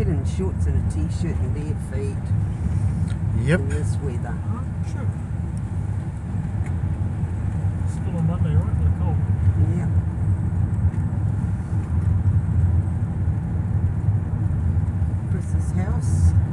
walking in shorts and a t-shirt and bare feet. Yep. In this weather. Oh, sure. Still on Monday, right? They're cold. Yeah. Chris's house.